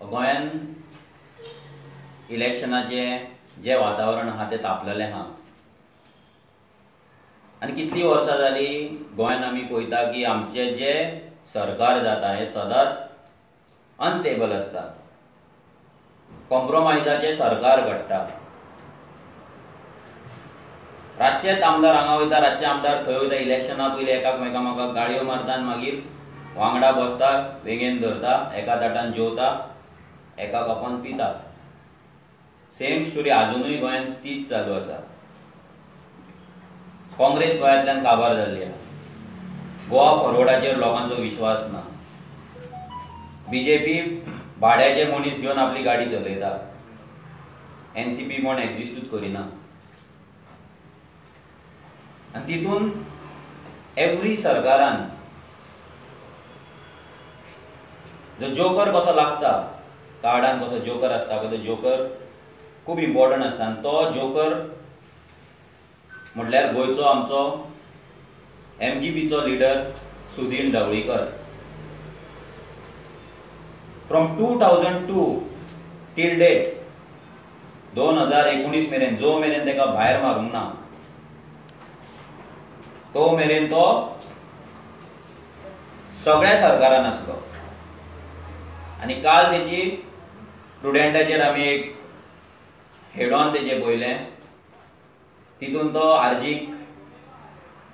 गोंयान इलेक्शनाचें जें वातावरण आहा तें तापलेलें आहा आनी कितलीं वर्सां जालीं गोंयान आमी पळयता की आमचें जें सरकार जाता हें सदांच अनस्टेबल आसता कॉम्प्रोमायजाचें सरकार घडटा रातचेच आमदार हांगा वयता रातचे आमदार थंय वयता इलेक्शना पयलीं एकाक म्हाका गाळयो मारता आनी मागीर वांगडा बसता वेगेन धरता एका ताटान जेवता एका कपान पिता सेम स्टोरी आजुनूय गोंयांत तीच चालू आसा. काँग्रेस गोंयांतल्यान काबार जाल्ली आहा गोवा फॉरवर्डाचेर लोकांचो विश्वास ना. बीजेपी भाड्याचे मनीस घेवन आपली गाडी चलयता. एनसीपी म्हण एक्झिस्टूच करिना. आनी तितून एवरी सरकारान जो जोकर कसो लागता कार्डान कसो जोकर आसता पळय तो जोकर खूब इम्पॉर्टंट आसता आनी तो जोकर म्हटल्यार गोंयचो आमचो M G पीचो leader Sudin Dhavalikar. From two thousand to till date दोन हजार एकुणीस मेरेन जो मेरेन ताका भायर मारूंक ना. तो मेरेन तो सगळ्या सरकारान आसलो. आनी काल त्याची स्टुडंटाचेर आमी एक हेड ऑन तेजें पळयलें तितून तो आर्जीक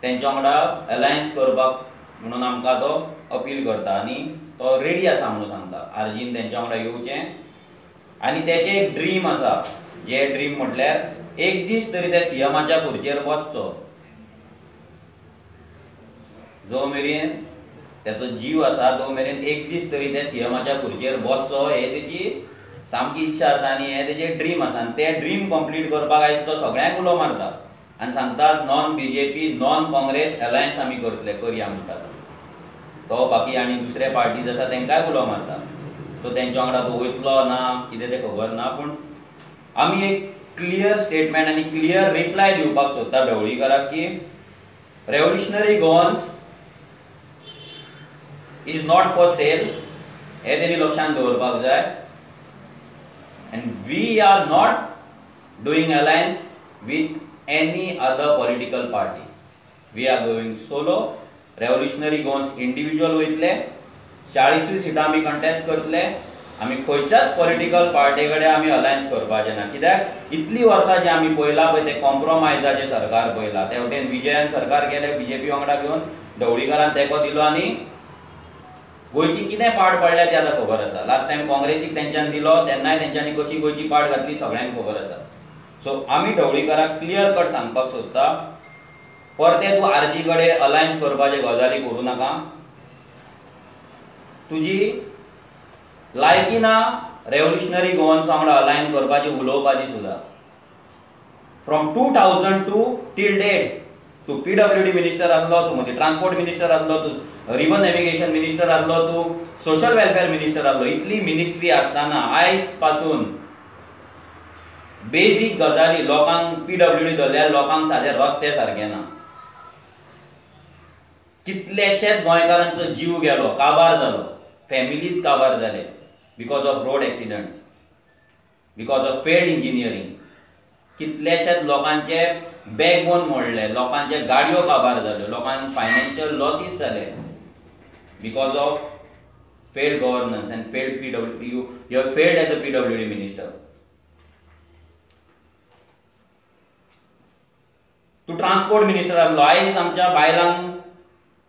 तेंच्या वांगडा अलायन्स करपाक म्हणून आमकां तो अपील करता आनी तो रेडी आसा म्हणून सांगता. आर्जीन तेंच्या वांगडा येवचें. आनी तेचें एक ड्रीम आसा. जे ड्रीम म्हटल्यार एक दीस तरी त्या सीएमाच्या खुर्चेर बसचो. जो मेरेन तेचो जीव आसा तो मेरेन एक दीस तरी त्या सीएमाच्या खुर्चेर बसचो. हे तेची सामकी इच्छा आसा आनी हे तेजे ड्रीम आसा. आनी ते ड्रीम कंप्लीट करपाक आयज तो सगळ्यांक उलो मारता. आनी सांगतात non BJP non Congress alliance आमी करतले करया म्हणटात तो बाकी आनी दुसरे पार्टीज आसा तेंकांय उलो मारता. सो तेंच्या वांगडा तो वयतलो ना कितें तें खबर ना पूण आमी एक क्लियर स्टेटमेंट आनी क्लियर रिप्लाय दिवपाक सोदता ढवळीकराक की revolutionary Goans is not for sale हे तेणी लक्षांत दवरपाक जाय. And we are not doing alliance with any other political party. We are going solo. Revolutionary गोन्स individual वयतले चाळीसूय सिटां आमी कंटेस्ट करतले आमी खंयच्याच पॉलिटिकल पार्टी कडेन आमी अलायन्स करपाचें ना कित्याक इतलीं वर्सां जें आमी पळयलां पळय तें कॉम्प्रोमायजाचें सरकार पळयलां ते वटेन विजयान सरकार केलें बीजेपी वांगडा घेवन ढवळीकरान तेंको दिलो आनी गोंयची कितें पाड पडल्या ती आतां खबर आसा लास्ट टायम काँग्रेसीक तेंच्यान दिलो तेन्नाय तेंच्यांनी कशी गोंयची पाड घातली सगळ्यांक खबर आसा सो आमी ढवळीकाराक क्लियर कट सांगपाक सोदता परते तूं आरजी कडेन अलायन्स करपाचे गजाली करूं नाका. तुजी लायकी ना रेव्होल्युशनरी गोवन्स वांगडा अलायन करपाची उलोवपाची सुद्धा. From two thousand to till date तूं पी डब्ल्यू डी मिनिस्टर आसलो तूं म्हणजे ट्रान्सपोर्ट मिनिस्टर आसलो तूं रिव्हर नॅव्हिगेशन मिनिस्टर आसलो तूं सोशल वेलफेअर मिनिस्टर आसलो इतली मिनिस्ट्री आसतना आयजपासून बेजीक गजाली लोकांक पी डब्ल्यू डी धरल्यार लोकांक सादे रस्ते सारके ना कितलेशेच गोंयकारांचो जीव गेलो काबार जालो फॅमिलीज काबार जाले because of road accidents because of failed engineering कितलेशेच लोकांचे बॅकबोन मोडले लोकांचे गाडयो काबार जाल्यो लोकांक फायनान्शियल लॉसीस जाले. Because of failed governance and failed P W you you have failed as a P W D minister तूं ट्रान्सपोर्ट मिनिस्टर आसलो आयज आमच्या बायलांक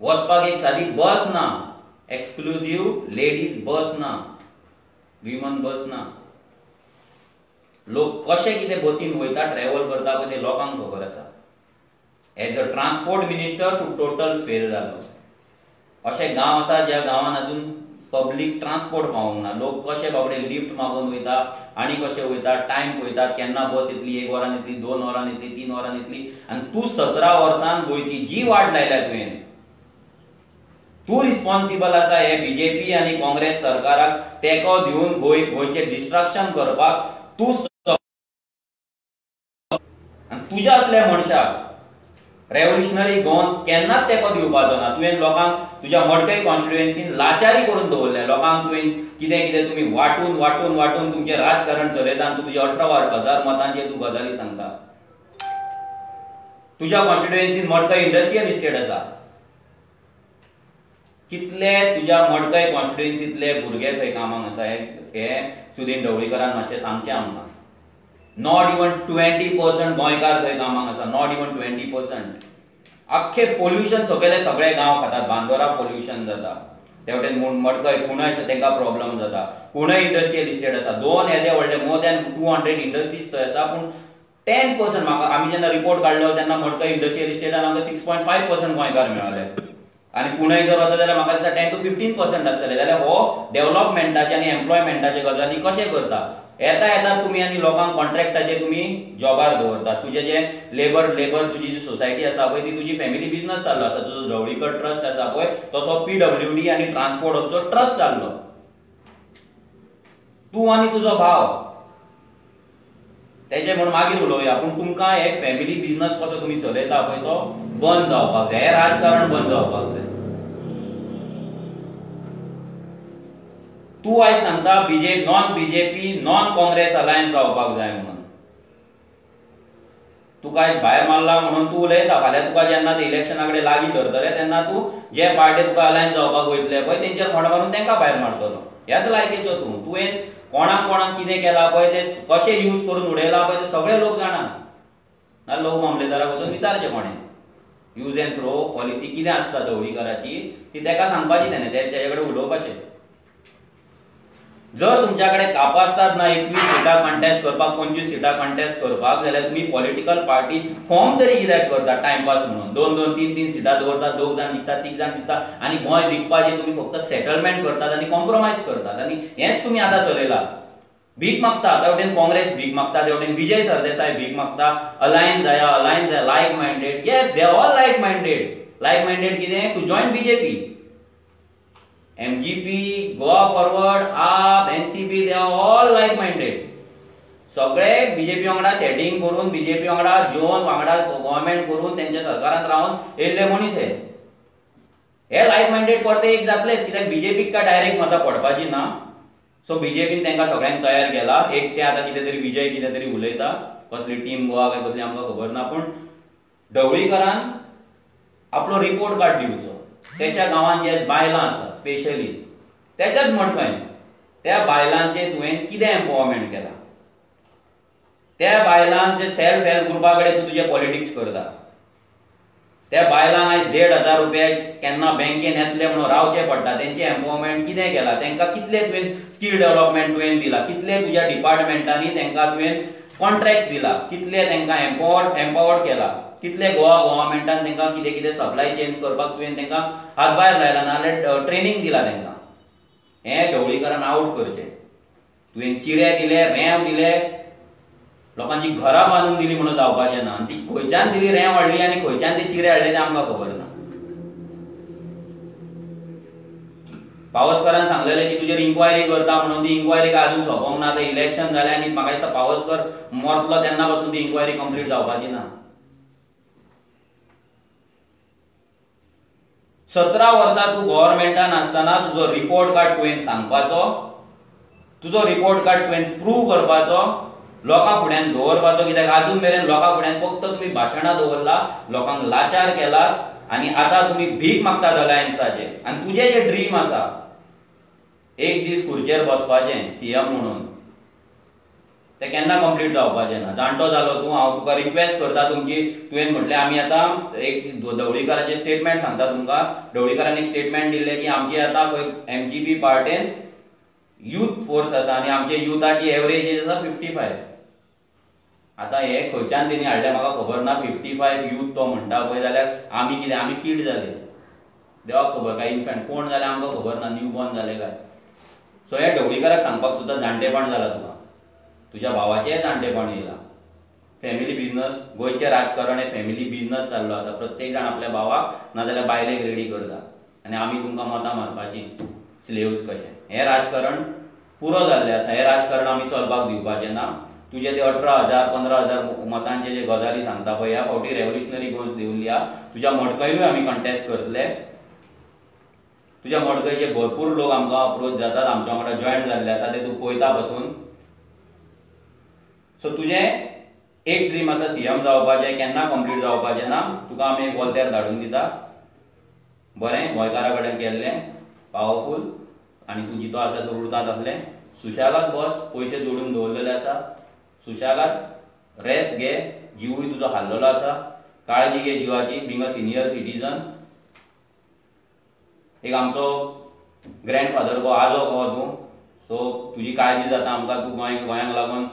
वचपाक एक सादी बस ना. एक्सक्लुझीव लेडीज बस ना. विमन बस ना. लोक कशे कितें बसीन वयता ट्रॅव्हल करता पळय ते लोकांक खबर आसा. एज अ ट्रान्सपोर्ट मिनिस्टर तूं टोटल फेल जालो. अशे गांव आसा ज्या गांवान अजून पब्लीक ट्रान्सपोर्ट पावूंक ना. लोक कशे बाबडे लिफ्ट मागून वयता आनी कशे वयता टायम पळयतात केन्ना बस येतली एक वरान येतली दोन वरान येतली तीन वरान येतली. आनी तूं सतरा वर्सान गोंयची जी वाट लायल्या तुवें तूं रिस्पॉन्सिबल आसा हे बीजेपी आनी काँग्रेस सरकाराक तेंको दिवन गोंय गोंयचें डिस्ट्रक्शन करपाक तूं तुज्या असल्या मनशाक रेव्होल्युशनरी गोन्स केन्नाच तेंको दिवपाचो ना? तुवें लोकांक तुज्या मडकय कॉन्स्टिट्युएन्सीन लाचारी करून दवरले. लोकांक तुवें कितें कितें तुमी वाटून वाटून वाटून तुमचें राजकारण चलयता आनी तुजे अठरा हजार मतांचेर तूं गजाली सांगता. तुज्या कॉन्स्टिट्युएन्सीन मडकय इंडस्ट्रियल इस्टेट आसा. कितले तुज्या मडकय कॉन्स्टिट्युएन्सीतले भुरगे थंय कामाक आसा? हे सुदीन ढवळीकरान मातशें सांगचें आमकां. नॉट इवन ट्वेंटी पर्संट गोंयकार थंय कामाक आसा नॉट इवन ट्वेंटी पर्संट आख्खे पोल्युशन सकयले सगळे गांव खातात. बांदोरा पोल्युशन जाता. तेवटेन वटेन मडकय. कुणय आसा तांकां प्रॉब्लम जाता. कुणय इंडस्ट्रियल इस्टेट आसा दोन येदे व्हडले. More than two hundred industries थंय आसा पूण टेन पर्संट म्हाका आमी जेन्ना रिपोर्ट काडलो तेन्ना मडकय इंडस्ट्रियल इस्टेटान आमकां सिक्स पॉयंट फायव पर्संट गोंयकार मेळले. आनी कुणय जर वता जाल्यार म्हाका दिसता टेन टू फिफ्टीन पर्संट आसतले. जाल्यार हो डेव्हलपमेंटाचे आनी एम्प्लॉयमेंटाचे गजाली कशें करता? येता येता तुमी आनी लोकांक कॉन्ट्रॅक्टाचे तुमी जॉबार दवरतात. तुजे जे लेबर लेबर तुजी जी सोसायटी आसा पळय ती तुजी फॅमिली बिझनस चाललो आसा. तुजो ढवळीकर ट्रस्ट आसा पळय तसो पी डब्ल्यू डी आनी ट्रान्सपोर्टचो ट्रस्ट चाललो. तूं आनी तुजो भाव. तेजे म्हण मागीर उलोवया पूण तुमकां हे फॅमिली बिझनस कसो तुमी चलयता पळय तो बंद जावपाक जाय हे राजकारण बंद जावपाक जाय. तूं आयज सांगता BJ non BJP non Congress alliance जावपाक जाय म्हणून. तुका आयज भायर मारला म्हणून तूं उलयता फाल्यां तुका जेन्ना ते इलेक्शना कडेन लागीं धरतले तेन्ना तूं जे पार्टी तुका अलायन्स जावपाक वयतले पळय तेंचेर फोंड मारून तेंकां भायर मारतलो ह्याच लायकेचो तूं. तुवें कोणाक कोणाक कितें केलां पळय ते कशें यूज करून उडयला पळय ते सगळे लोक जाणा ना लोक मामलेदाराक वचून विचारचें कोणें. यूज एंड थ्रो पॉलिसी कितें आसता ढवळीकराची ती ताका सांगपाची तेणें तेजे कडेन उलोवपाचें जर तुमच्या कडेन कापासतात ना एकवीस सिटां कंटेस्ट करपाक पंचवीस सिटां कंटेस्ट करपाक जाल्यार तुमी पॉलिटिकल पार्टी फॉर्म तरी कित्याक करता टायमपास म्हणून. दोन दोन तीन तीन सिटां दवरतात दोग जाण जिखतात तीग जाण जिखतात आनी गोंय विकपाचें तुमी फक्त सेटलमेंट करतात आनी कॉम्प्रोमायज करतात. आनी हेंच तुमी आतां चलयला भीक मागता त्या वटेन काँग्रेस भीक मागता त्या वटेन विजय सरदेसाय भीक मागता अलायन्स जाया अलायन्स जाय like minded yes they all like minded like minded कितें to join BJP MGP, Goa Forward, AAP, NCP, they are all like-minded. सगळे बीजेपी वांगडा सेटिंग करून बीजेपी वांगडा जोन वांगडा गव्हर्मेंट करून त्यांच्या सरकारात रावन येयल्ले मनीस हे. हे लायक मायंडेड परते एक जातले कित्याक बीजेपीक काय डायरेक्ट मजा पडपाची ना? सो बीजेपीन तांकां सगळ्यांक तयार केला. एक ते आतां कितें तरी विजय कितें तरी उलयता. कसली टीम गोवा काय कसली आमकां खबर ना पूण ढवळीकरान आपलो रिपोर्ट कार्ड दिवचो. त्याच्या गांवांत जे बायलां आसा स्पेशली त्याच्याच मडकय त्या बायलांचे तुवें कितें एम्पावरमेंट केला? त्या बायलांचे सेल्फ हेल्प ग्रुपा कडेन तूं तुजें पॉलिटिक्स करता. त्या बायलांक आयज देड हजार रुपया केन्ना बँकेन येतले म्हणून रावचे पडटा. तेंचे एम्पावरमेंट कितें केला? तांकां कितले तुवें स्कील डेव्हलपमेंट तुवें दिला? कितले तुज्या डिपार्टमेंटांनी तांकां तुवें कॉन्ट्रॅक्ट्स दिला? कितले तांकां एम्पावर्ड एम्पावर्ड केला? कितले गोवा गोवर्मेंटान तांकां कितें कितें सप्लाय चेन करपाक तुवें तांकां हातभार लायला नाजाल्यार ट्रेनींग दिला तांकां. हें ढवळीकरण आवट करचें. तुवें चिरे दिले रेंव दिले लोकांची घरां बांदून दिली म्हणून जावपाचें ना. आनी ती खंयच्यान दिली रेंव हाडली आनी खंयच्यान ती चिरे हाडले तें आमकां खबर ना. पावसकरान सांगलेलें की तुजेर इन्क्वायरी करता म्हणून ती इन्क्वायरी काय अजून सोंपोंक ना. आतां इलेक्शन जालें आनी म्हाका दिसता पावसकर मरतलो तेन्ना पासून ती इन्क्वायरी कंप्लीट जावपाची ना. सतरा वर्सां तूं गव्हर्मेंटान आसतना तुजो रिपोर्ट कार्ड तुवें सांगपाचो. तुजो रिपोर्ट कार्ड तुवें प्रूव करपाचो. लोकां फुड्यान दवरपाचो कित्याक? आजून मेरेन लोकां फुड्यान फक्त तुमी भाशणां दवरला लोकांक लाचार केला आनी आतां तुमी भीक मागतात अलायन्साचे आनी तुजें जें ड्रीम आसा एक दीस खुर्चेर बसपाचें सीएम म्हणून. ते केन्ना कंप्लीट जावपाचें ना. जाणटो जालो तूं हांव तुका रिक्वेस्ट करता तुमची. तुवें म्हटलें आमी आतां एक ढवळीकराचें स्टेटमेंट सांगता तुमकां. ढवळीकारान एक स्टेटमेंट दिल्लें की आमची आतां पळय एम जी पी पार्टेन यूथ फोर्स आसा आनी आमचे युथाची एवरेज एज आसा फिफ्टी फायव आतां हे खंयच्यान तेणी हाडलें म्हाका खबर ना. फिफ्टी फायव यूथ तो म्हणटा पळय जाल्यार आमी कितें आमी किड जाले. देवाक खबर काय? इन्फंट कोण जाले आमकां खबर ना. न्यू बॉर्न जाले काय? सो हे ढवळीकाराक सांगपाक सुद्दां जाणटेपण जाला तुका. तुज्या भावाचेय जाणटेपण येयला फॅमिली बिझनस गोंयचें राजकारण हे फॅमिली बिझनस जाल्लो आसा प्रत्येक जाण आपल्या भावाक नाजाल्यार बायलेक रेडी करता आनी आमी तुमकां मतां मारपाची. स्लेव्स कशें हें राजकारण पुरो जाल्लें आसा हें राजकारण आमी चलपाक दिवपाचें ना. तुजे ते अठरा हजार पंदरा हजार मतांचे जे गजाली सांगता पळय ह्या फावटी रेव्होल्युशनरी दिवली आहा तुज्या मडकयूय आमी कंटेस्ट करतले. तुज्या मडकयचे भरपूर लोक आमकां अप्रोच जातात आमच्या वांगडा जॉयन जाल्ले आसा ते तूं पळयता पासून सो तुजें एक ड्रीम आसा सीएम जावपाचें केन्ना कंप्लीट जावपाचें ना? तुका आमी एक वॉलतेर धाडून दिता. बरें गोंयकारा कडेन केल्लें पावरफूल आनी तूं जितो आसा थंय उरता तसलें सुशेगाद बस पयशे जोडून दवरलेले आसा सुशेगाद रेस्ट घे जिवूय तुजो हाल्लेलो आसा काळजी घे जिवाची बिंग अ सिनियर सिटीजन एक आमचो ग्रँडफादर गो आजो हो गो तूं. सो तुजी काळजी जाता आमकां तूं गोंय गोंयांक लागून.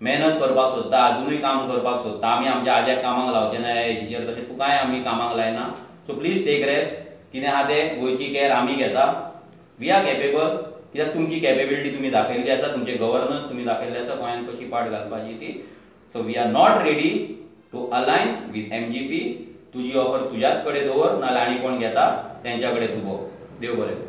मेहनत करपाक सोदता अजुनूय काम करपाक सोदता. आमी आमच्या आज्याक कामाक लावचे ना हेजेर तशें तुकाय आमी कामाक लायना. सो प्लीज टेक रेस्ट कितें आहा तें गोंयची कॅर आमी घेता. वी आर कॅपेबल कित्याक तुमची कॅपेबिलिटी तुमी दाखयल्ली आसा तुमचे गव्हर्नन्स तुमी दाखयल्ले आसा गोंयांत कशी पाट घालपाची ती. So we are not ready to align with M G P तुजी ऑफर तुज्याच कडेन दवर नाल्यार आनी कोण घेता? तेंच्या कडेन तूं भोव देव बरें